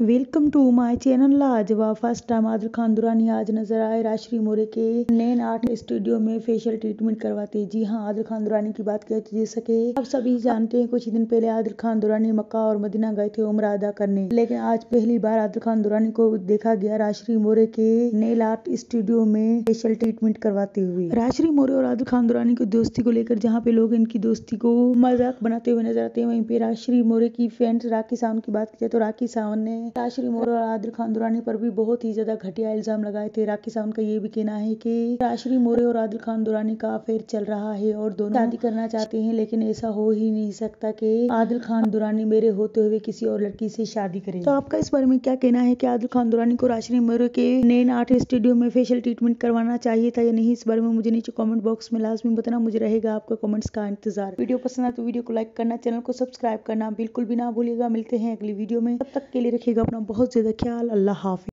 Welcome to my channel लाजवाब first time Adil Khan Durrani आज नज़र आए, राजश्री मोरे के। नैन आर्ट स्टूडियो में फेशियल ट्रीटमेंट करवाते। जी हाँ आदिल खान दुरानी की बात करें तो जैसा कि आप सभी जानते हैं, कुछ ही दिन पहले आदिल खान दुरानी मक्का और मदीना गए थे उम्र अदा करने। लेकिन आज पहली बार आदिल खान दुरानी को देखा गया राजश्री मोरे के नेल आर्ट स्टूडियो में फेशियल ट्रीटमेंट करवाते हुए। राजश्री मोरे और आदिल खान दुरानी की दोस्ती को लेकर जहाँ पे लोग इनकी दोस्ती को मज़ाक बनाते हुए नज़र आते हैं, वहीं पे राजश्री मोरे की फ्रेंड राखी सावंत की बात की जाए तो राखी सावंत ने राशि मोर और आदिल खान दुरानी पर भी बहुत ही ज़्यादा घटिया इल्ज़ाम लगाए थे। राखी सावंत का ये भी कहना है कि राशि मोरे और आदिल खान दुरानी का अफेयर चल रहा है और दोनों शादी करना चाहते हैं, लेकिन ऐसा हो ही नहीं सकता कि आदिल खान दुरानी मेरे होते हुए किसी और लड़की से शादी करे। तो आपका इस बारे में क्या कहना है कि आदिल खान दुरानी को राशि मोरे के नैन आर्ट स्टूडियो में फेशियल ट्रीटमेंट करवाना चाहिए था या नहीं, इस बारे में मुझे नीचे कॉमेंट बॉक्स में लाजमी बताना, मुझे रहेगा आपका कॉमेंट्स का इंतज़ार। वीडियो पसंद है तो वीडियो को लाइक करना, चैनल को सब्सक्राइब करना बिल्कुल भी ना भूलिएगा। मिलते हैं अगली वीडियो में, तब तक के लिए रखिएगा। अपना बहुत ज़्यादा ख्याल अल्लाह हाफि